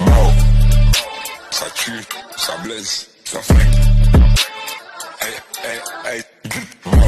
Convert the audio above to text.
Mao. Ça tue, ça blesse, ça fait. Hey, hey, hey.